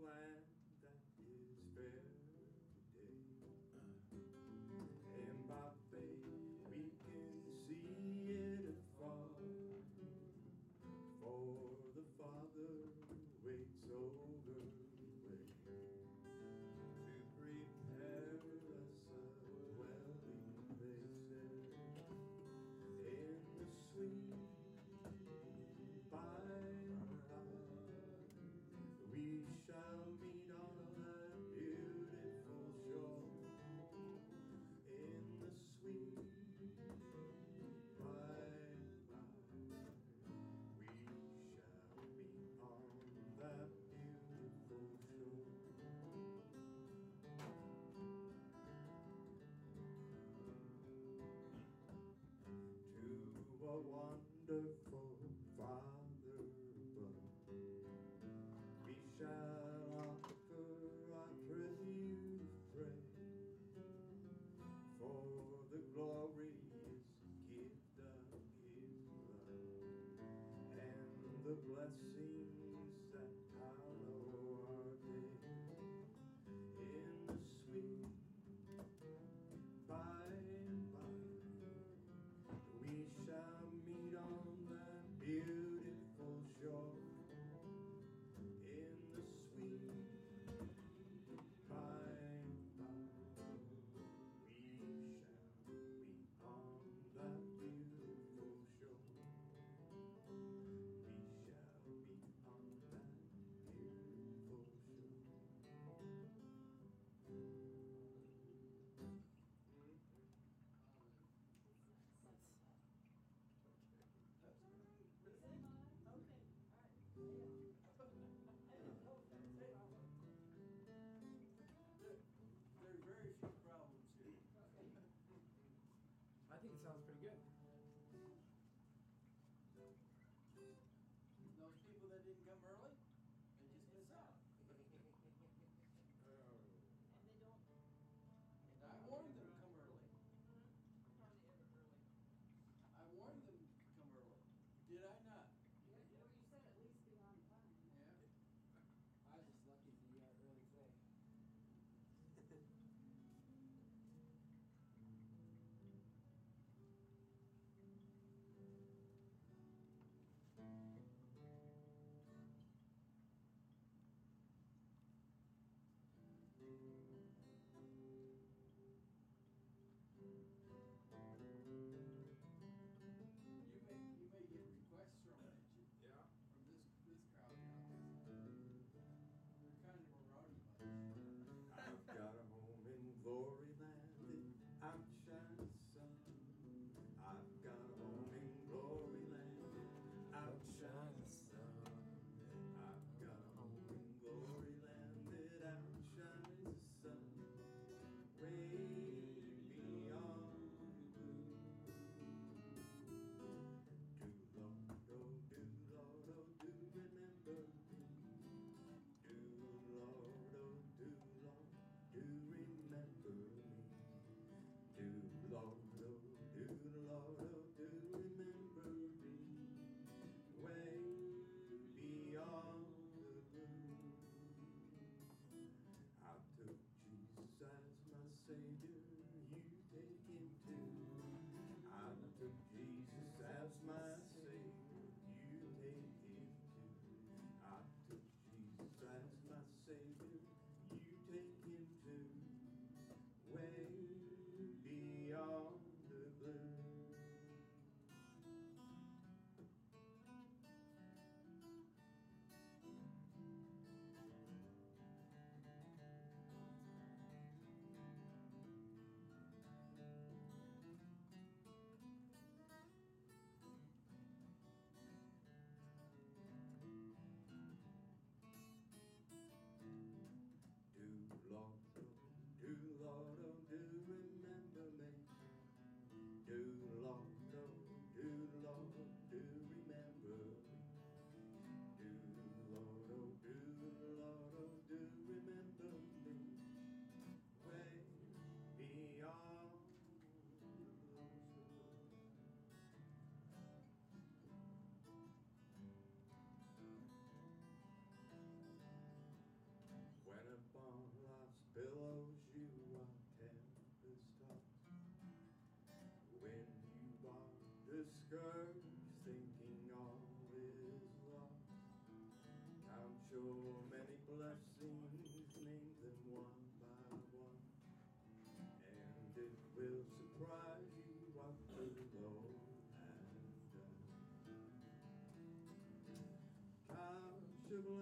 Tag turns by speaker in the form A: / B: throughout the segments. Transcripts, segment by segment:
A: There's wonderful
B: think it sounds pretty good.
A: do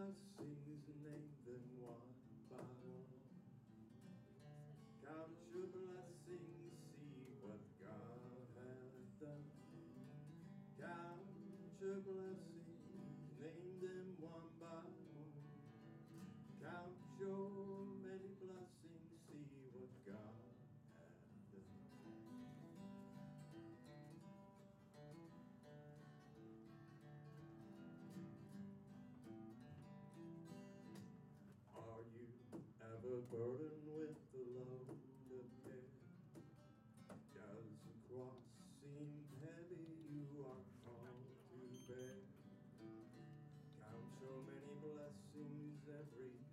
A: can see. burdened with the load of care. Does the cross seem heavy you are called to bear? Count so many blessings every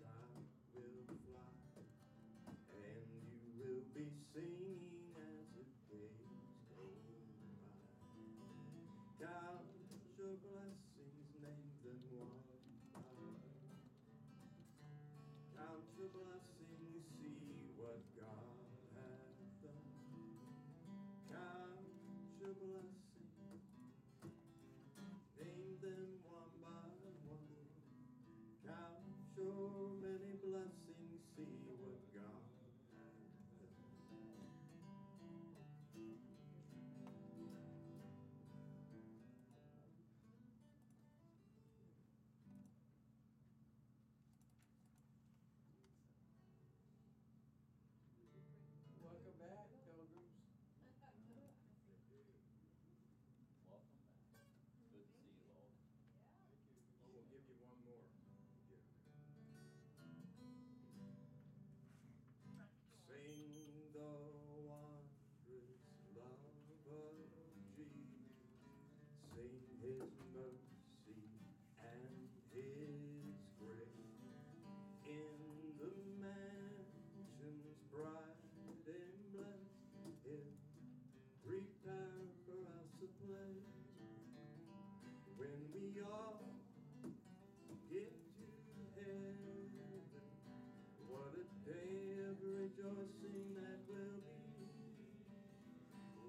A: rejoicing that will be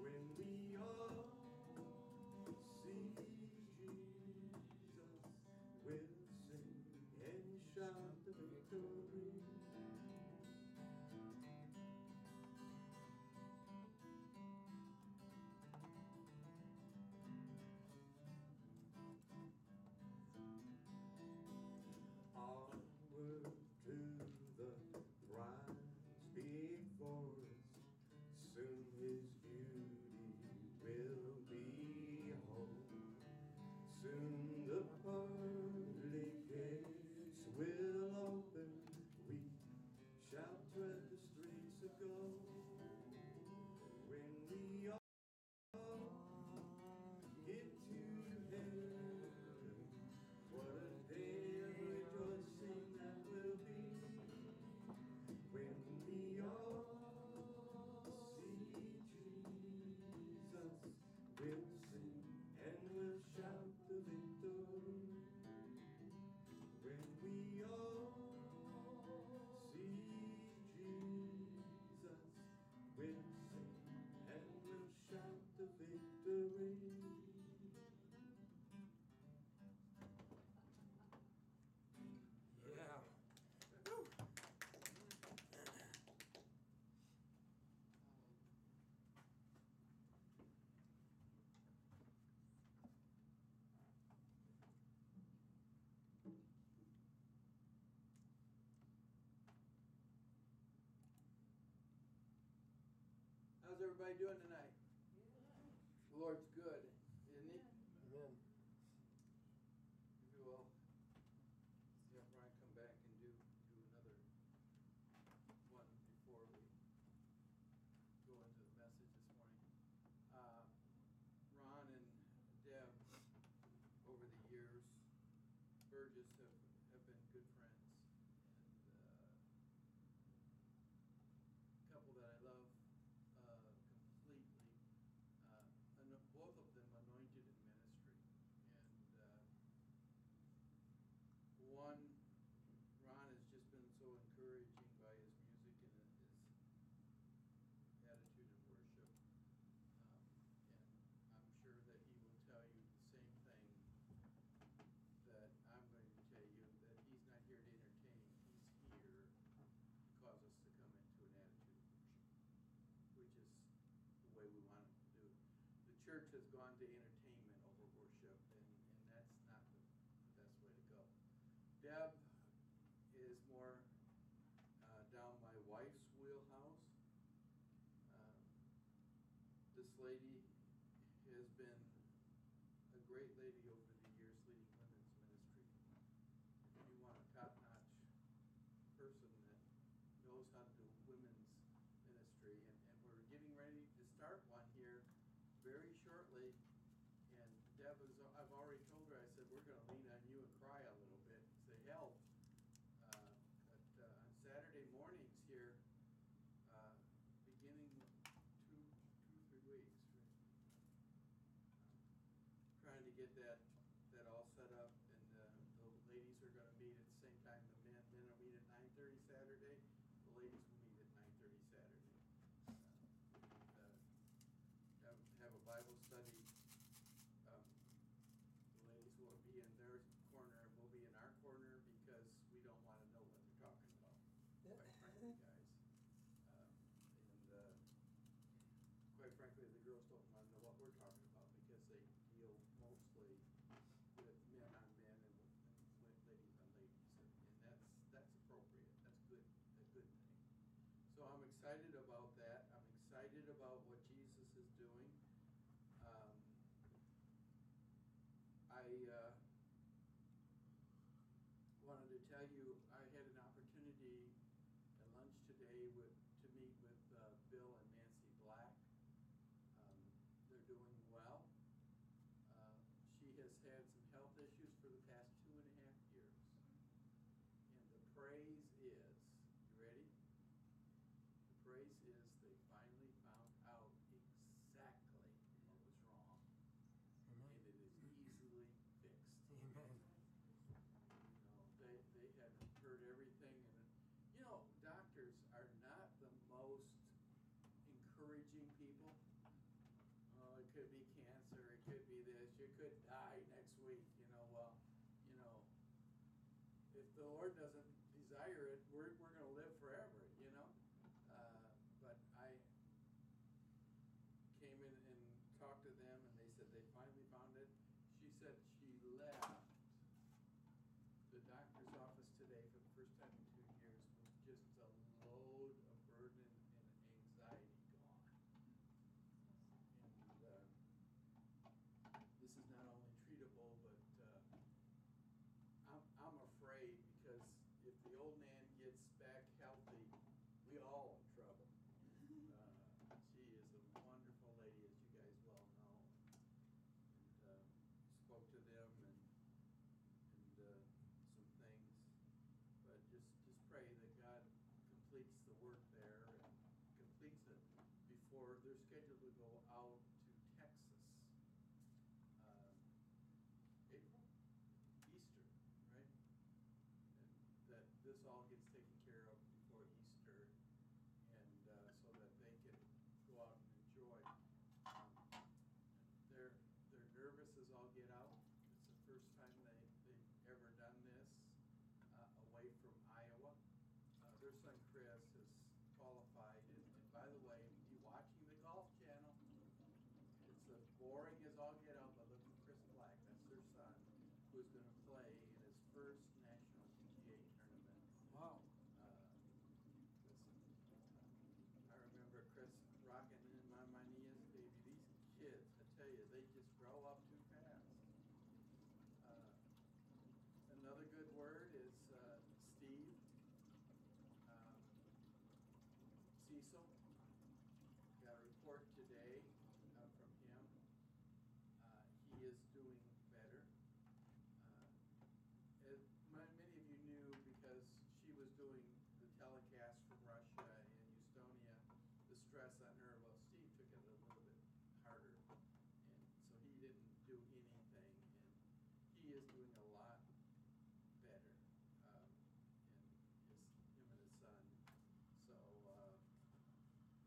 A: when we all see Jesus. We'll sing and shout the victory.
C: Everybody doing tonight? The Lord's good, isn't he?
B: Amen.
C: If you will, see if Brian come back and do, do another one before we go into the message this morning. Uh, Ron and Deb, over the years, Burgess have, have been good friends. And, uh, couple that I love, uh, completely, uh, ano- both of them anointed in ministry. And, uh, one, Ron has just been so encouraging by his music and his attitude in worship. Um, and I'm sure that he will tell you the same thing that I'm going to tell you, that he's not here to entertain, he's here to cause us to come into an attitude of worship, which is the way we want him to do. The church has gone to entertainment over worship, and, and that's not the, the best way to go. Deb is more uh, down my wife's wheelhouse. Um, This lady has been a great lady over the years leading women's ministry. If you want a top-notch person that knows how to do women's ministry, and, and we're getting ready to start one here very shortly. And Deb is, I've already told her, I said, we're gonna lean on you and cry a little bit, and say, help. Uh, But uh, on Saturday mornings here, uh, beginning two, two, three weeks, right? Trying to get that, that all set up, and uh, the ladies are gonna meet at the same time the men, men will meet at nine thirty Saturday, the ladies will meet at nine thirty Saturday. Uh, uh, Have, have a Bible study, um, the ladies will be in their corner, and we'll be in our corner, because we don't wanna know what they're talking about, quite frankly, guys. Um, And, uh, quite frankly, the girls don't wanna know what we're talking about, because they deal mostly with men on men and with, and with ladies on ladies, and, and that's, that's appropriate, that's good, a good thing. So I'm excited about that, I'm excited about what Jesus is doing. Um, I, uh, wanted to tell you, I had an opportunity at lunch today with, to meet with, uh, Bill and Nancy Black. Um, they're doing well. Uh, she has had some health issues for the past two and a half years. And the praise is, you ready? The praise is they finally found out exactly what was wrong. And
B: Amen.
C: it is easily fixed.
B: Amen.
C: You know, they, they had heard everything and, you know, doctors are not the most encouraging people. Oh, it could be cancer, it could be this, you could die next week, you know, well, you know, if the Lord doesn't desire it, we're, we're gonna live forever, you know? Uh, but I came in and talked to them and they said they finally found it. She said she left the doctor's office today for the first time in two years with just a load of burden and anxiety gone. And, uh, this is not only treatable, but, uh, I'm, I'm afraid because if the old man gets back healthy, we all in trouble. Uh, She is a wonderful lady, as you guys well know. And, uh, spoke to them and, and, uh, some things. But just, just pray that God completes the work there and completes it before they're scheduled to go out to Texas. uh, April, Easter, right? And that this all gets taken boring as all get out, but look at Chris Black, that's their son, who is going to play in his first national PGA tournament.
B: Wow.
C: Uh, I remember Chris rocking in my money as a baby. These kids, I tell you, they just grow up too fast. Uh, another good word is uh, Steve, um, Cecil. doing a lot better um, in his, him and his son. So uh,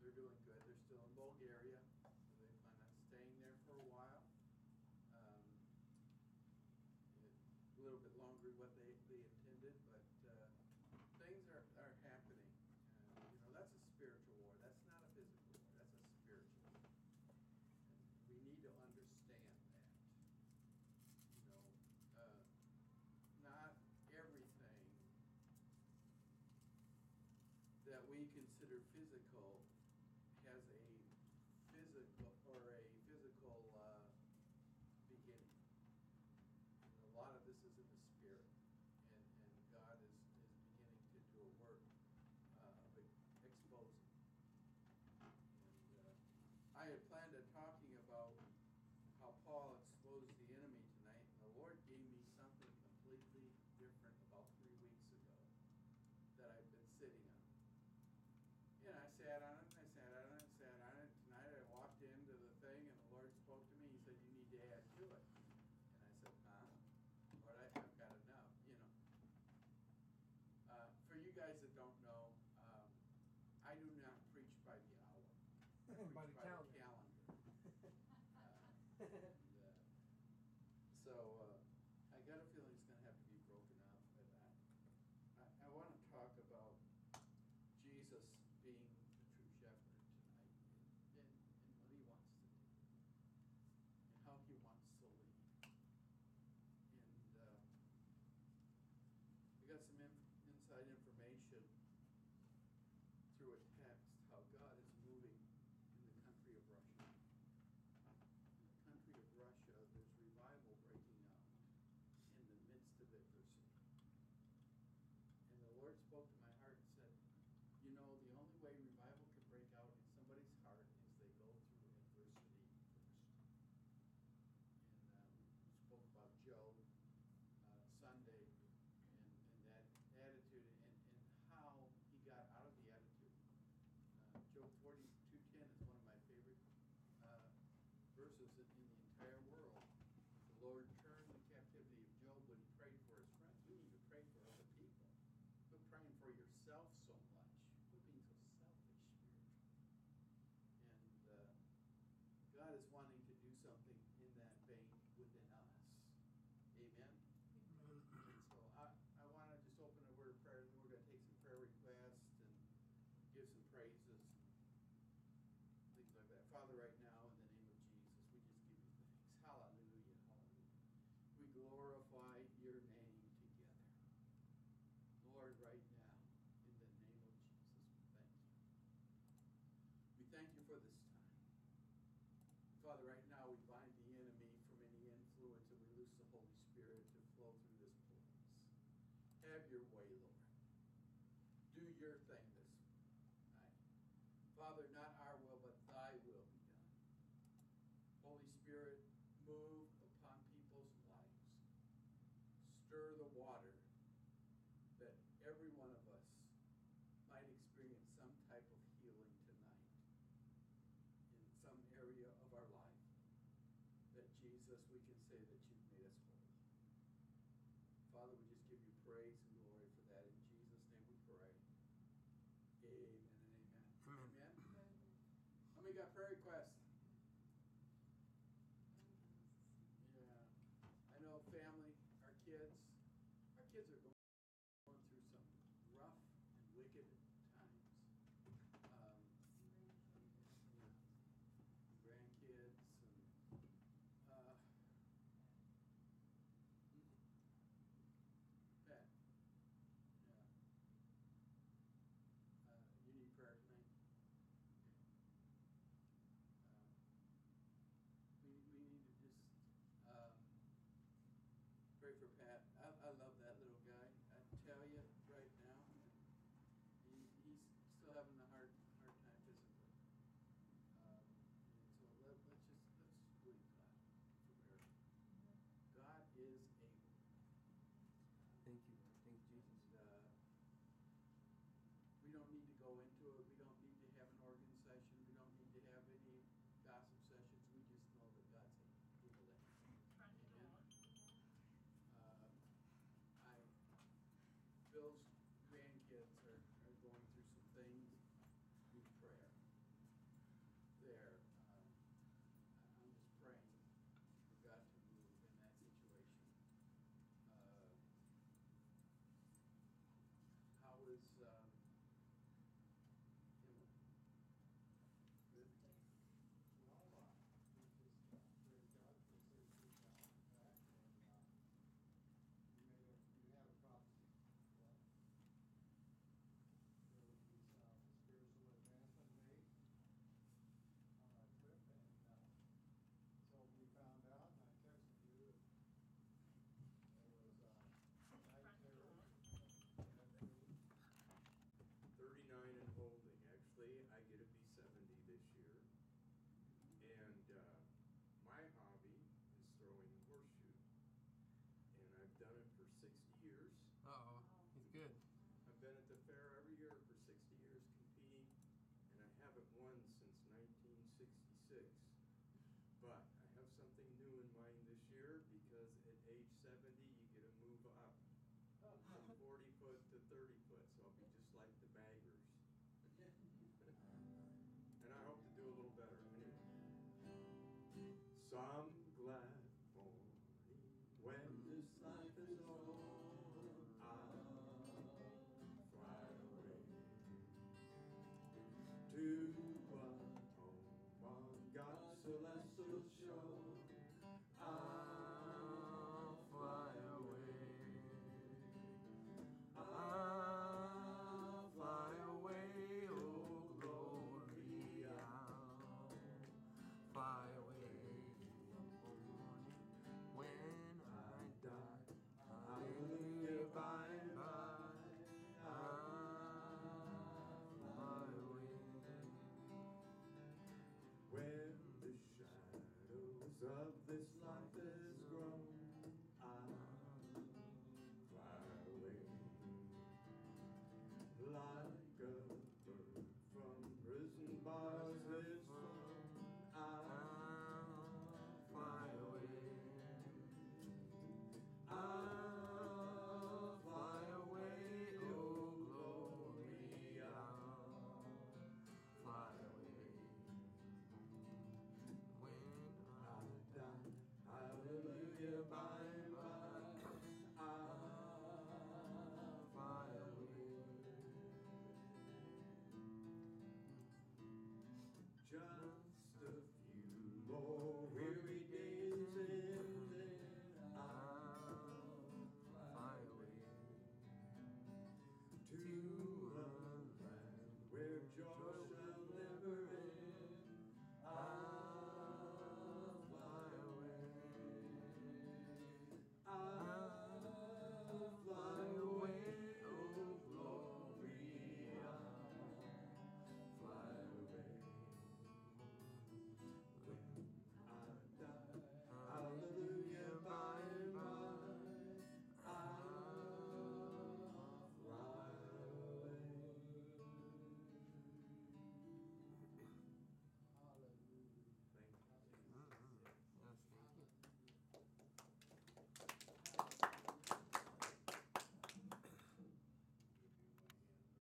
C: they're doing good. They're still in Bulgaria, so they plan on staying there for a while. Um, a little bit longer what they that we consider physical spoke to my heart and said, you know, the only way revival can break out in somebody's heart is they go through adversity first. And um, we spoke about Job uh, Sunday and, and, that attitude and, and how he got out of the attitude. Uh, Job 42.10 is one of my favorite uh, verses in the entire world. The Lord God is wanting to do something in that vein within us. Amen? Amen. So I, I want to just open a word of prayer, and we're going to take some prayer requests and give some praises, things like that. Father, right now, in the name of Jesus, we just give you thanks. Hallelujah, hallelujah. We glorify your name together. Lord, right now, in the name of Jesus, we thank you. We thank you for this Holy Spirit to flow through this place. Have your way, Lord. Do your thing this night. Father, not our prayer request? Yeah. I know family, our kids, our kids are going. need
A: to go into it. We Some
D: Of